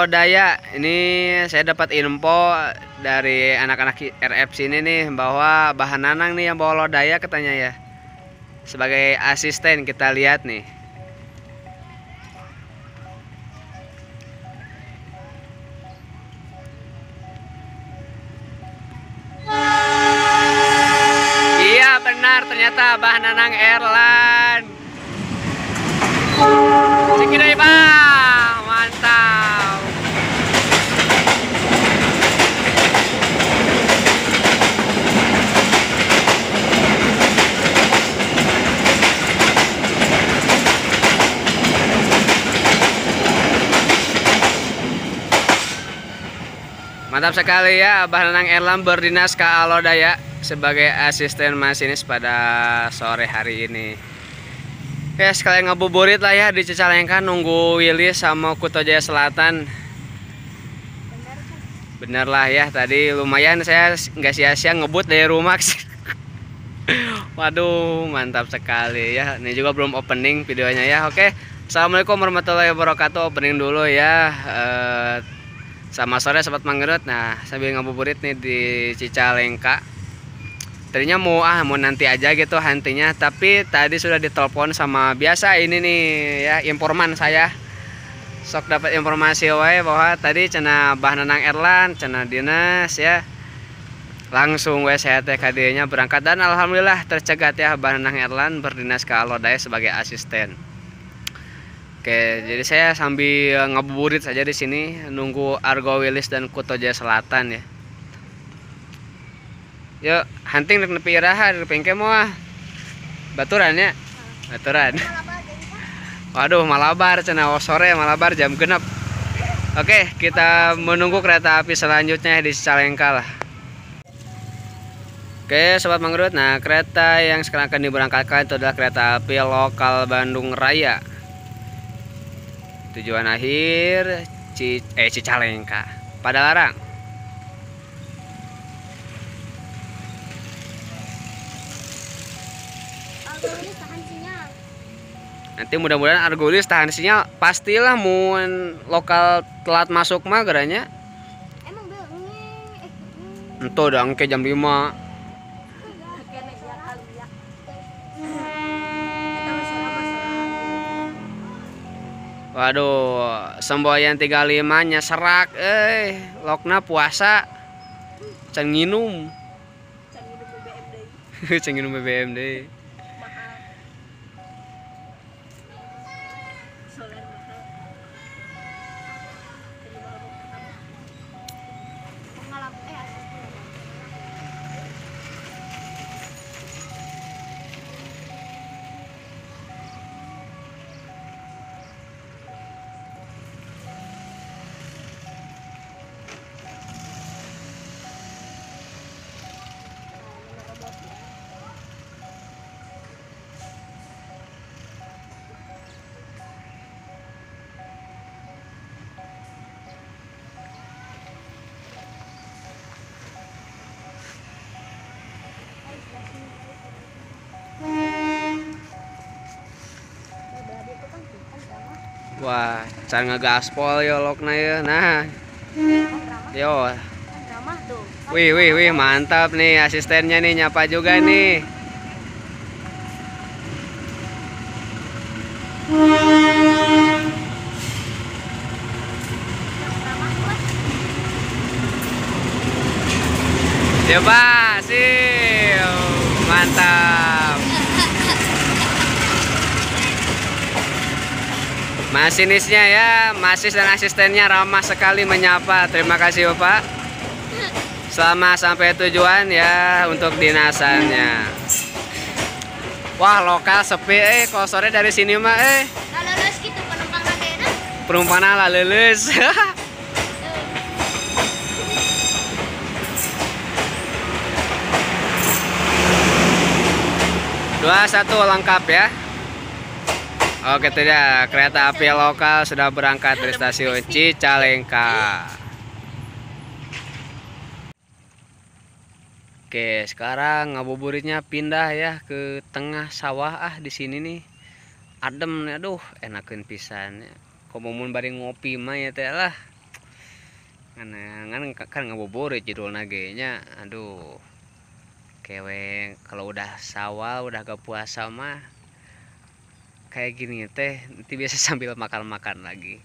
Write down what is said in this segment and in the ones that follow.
Alodaya. Ini saya dapat info dari anak-anak RF sini nih bahwa bahan nanang nih yang bawa lodaya katanya ya. Sebagai asisten kita lihat nih. Iya benar ternyata bahan nanang Erlan. Cikidai bang, mantap. Mantap sekali ya Abah Nanang Erlam berdinas ke Alodaya sebagai asisten masinis pada sore hari ini. Ya sekalian ngabuburit lah ya di Cicalengka nunggu Willy sama Kuto Jaya Selatan. Bener lah ya tadi lumayan saya nggak sia-sia ngebut dari rumah. Waduh mantap sekali ya. Ini juga belum opening videonya ya. Oke. Assalamualaikum warahmatullahi wabarakatuh. Opening dulu ya. Eh, sama sore sobat manggerut. Nah sambil ngabuburit nih di Cicalengka. Tadinya mau ah mau nanti aja gitu hantinya tapi tadi sudah ditelepon sama biasa ini nih ya informan saya. Sok dapat informasi wae bahwa tadi cina Bahnanang Erlan cina dinas ya. Langsung we saya teh nya berangkat. Dan alhamdulillah tercegat ya Bahnanang Erlan berdinas ke Alodaya sebagai asisten Oke, jadi saya sambil ngabuburit saja di sini nunggu Argo Wilis dan Kuto Jaya Selatan ya. Yuk, hunting rek nepi iraha rek pengke moal. Baturan ya? Baturan. Waduh, Malabar cenah oh, sore Malabar jam genap. Oke, kita menunggu kereta api selanjutnya di Cicalengka lah. Oke, sobat mangrove. Nah, kereta yang sekarang akan diberangkatkan itu adalah kereta api lokal Bandung Raya. Tujuan akhir Ci eh Cicalengka. Padalarang. nanti mudah-mudahan Argolis tahan sinyal. Pastilah mau lokal telat masuk mah geranya. Emang belum eh Entuh jam 5 Waduh, semboyan 35 nya serak eh lokna puasa can nginum. Can nginum BBM deui. pengalaman Wah, cara ngagaspol yo lokna ya. Nah, yo. Wih, wih, wih, mantap nih asistennya nih nyapa juga nih. tuh kan Coba sih, mantap. Masinisnya ya, masis dan asistennya ramah sekali menyapa. Terima kasih Bapak. Selamat sampai tujuan ya untuk dinasannya. Wah lokal sepi eh kalau sore dari sini mah eh gitu penumpang lah lulus. Dua satu lengkap ya. Oke tidak kereta api lokal sudah berangkat dari stasiun Cicalengka. Oke sekarang ngabuburitnya pindah ya ke tengah sawah ah di sini nih. Adem nih aduh enakin pisan. Komomun bari ngopi mah ya teh lah. kan kan ngabuburit judul nagenya aduh kewe kalau udah sawal udah gak puasa mah kayak gini teh nanti biasa sambil makan-makan lagi.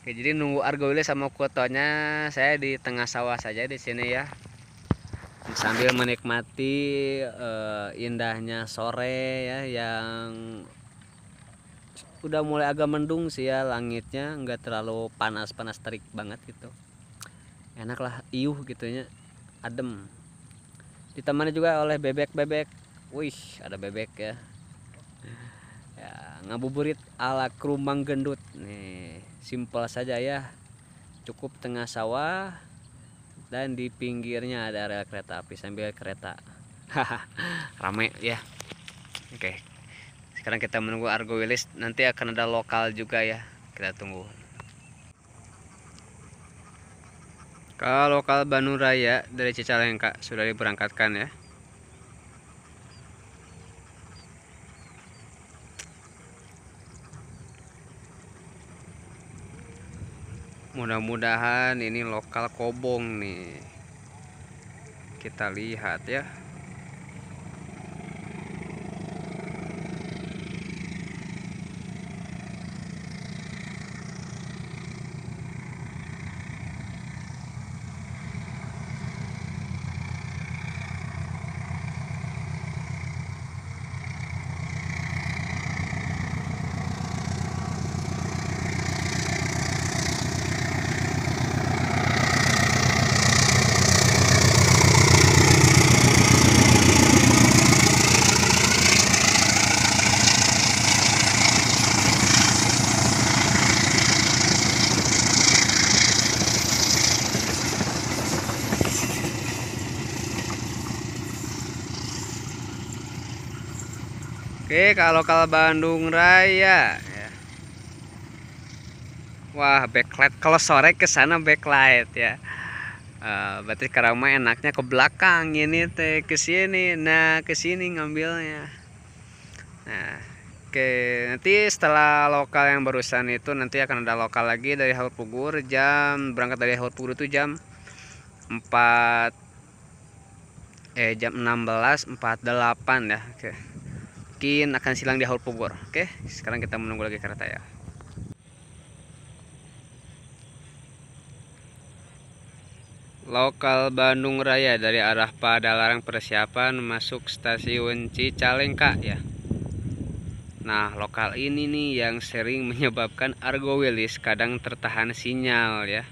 Oke, jadi nunggu argowilis sama kuotonya saya di tengah sawah saja di sini ya. Sambil menikmati uh, indahnya sore ya yang udah mulai agak mendung sih ya langitnya nggak terlalu panas-panas terik banget gitu. Enak lah iuh gitunya adem. Ditemani juga oleh bebek-bebek. Wih ada bebek ya ngabuburit ala kerumang gendut. Nih simpel saja ya. Cukup tengah sawah dan di pinggirnya ada rel kereta api sambil kereta. Rame ya. Oke sekarang kita menunggu Argo Wilis nanti akan ada lokal juga ya. Kita tunggu. Kalau lokal Bandung Raya dari Cicalengka sudah diberangkatkan ya mudah-mudahan ini lokal kobong nih. Kita lihat ya Oke, kalau kalau Bandung Raya ya. Wah, backlight kalau sore ke sana backlight ya. Uh, berarti karama enaknya ke belakang ini teh ke sini. Nah, ke sini ngambilnya. Nah, oke, nanti setelah lokal yang barusan itu nanti akan ada lokal lagi dari Haur Pugur jam berangkat dari Haur Pugur itu jam 4 eh jam 16.48 ya. Oke mungkin akan silang di Haul Pogor. Oke, sekarang kita menunggu lagi kereta ya. Lokal Bandung Raya dari arah Padalarang persiapan masuk stasiun Cicalengka ya. Nah, lokal ini nih yang sering menyebabkan Argo Wilis kadang tertahan sinyal ya.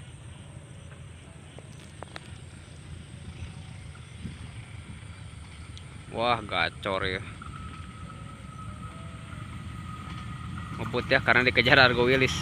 Wah, gacor ya. Ngebut ya karena dikejar Argo Wilis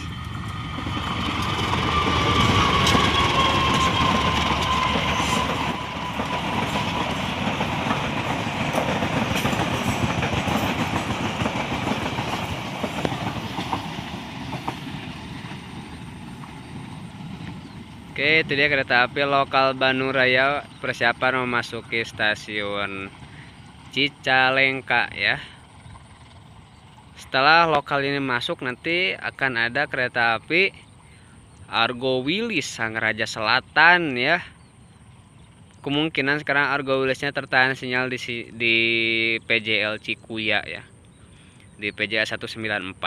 Oke, itu dia kereta api lokal Bandung Raya. Persiapan memasuki stasiun Cicalengka ya setelah lokal ini masuk nanti akan ada kereta api Argo Wilis Sang Raja Selatan ya. Kemungkinan sekarang Argo Wilisnya tertahan sinyal di di PJL Cikuya ya. Di PJA 194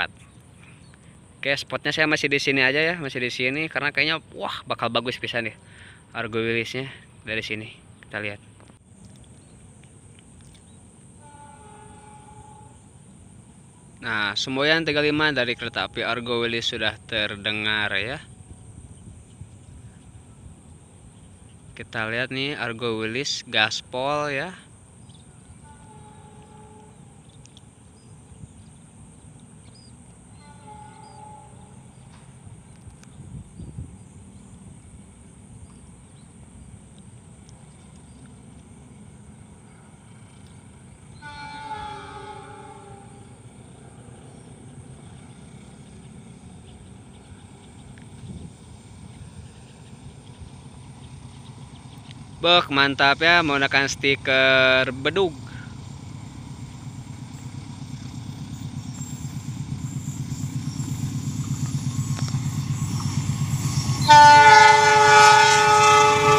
Oke spotnya saya masih di sini aja ya. Masih di sini karena kayaknya wah bakal bagus bisa nih Argo Wilisnya dari sini. Kita lihat Nah, semboyan 35 dari kereta api Argo Wilis sudah terdengar ya. Kita lihat nih Argo Wilis gaspol ya. Bek mantap ya menggunakan stiker bedug.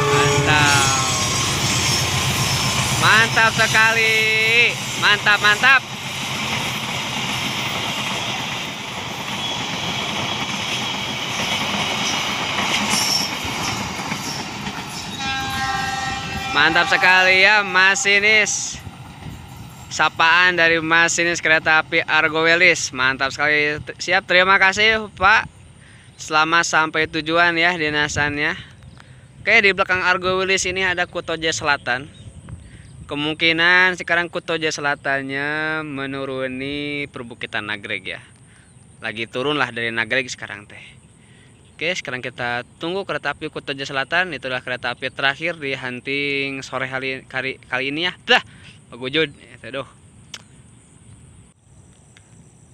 Mantap. Mantap sekali. Mantap mantap. Mantap sekali ya masinis. Sapaan dari masinis kereta api Argo Welis. Mantap sekali. Siap, terima kasih Pak. Selamat sampai tujuan ya dinasannya. Oke, di belakang Argo Wilis ini ada Kutoja Selatan. Kemungkinan sekarang Kutoja Selatannya menuruni perbukitan Nagreg ya. Lagi turun lah dari Nagreg sekarang teh. Oke, sekarang kita tunggu kereta api Kutoja Selatan. Itulah kereta api terakhir di hunting sore hari kali, kali ini ya. Dah, bagujud. Aduh.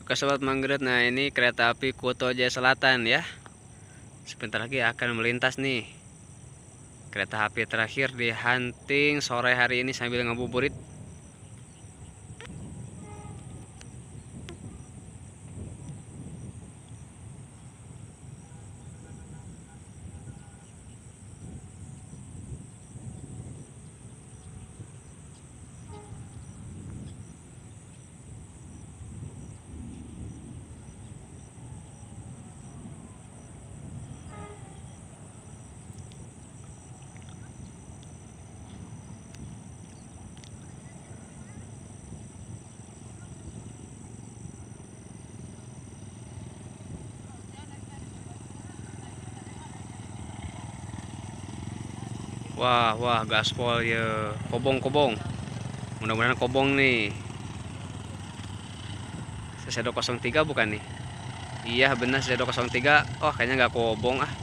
Oke sobat manggret, nah ini kereta api Kutoja Selatan ya. Sebentar lagi akan melintas nih kereta api terakhir di hunting sore hari ini sambil ngabuburit Wah, wah, gaspol ya. Kobong, kobong. Mudah-mudahan kobong nih. Sesedo 03 bukan nih? Iya, benar Sesedo 03. Oh, kayaknya nggak kobong ah.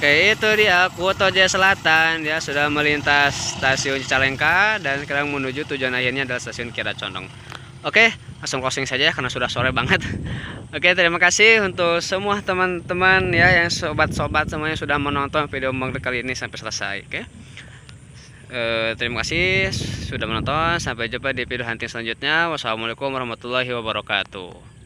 Oke itu dia Jaya Selatan ya sudah melintas stasiun Cicalengka dan sekarang menuju tujuan akhirnya adalah stasiun Kiara Condong. Oke langsung closing saja ya, karena sudah sore banget. Oke terima kasih untuk semua teman-teman ya yang sobat-sobat semuanya sudah menonton video mengger kali ini sampai selesai. Oke e, terima kasih sudah menonton sampai jumpa di video hunting selanjutnya. Wassalamualaikum warahmatullahi wabarakatuh.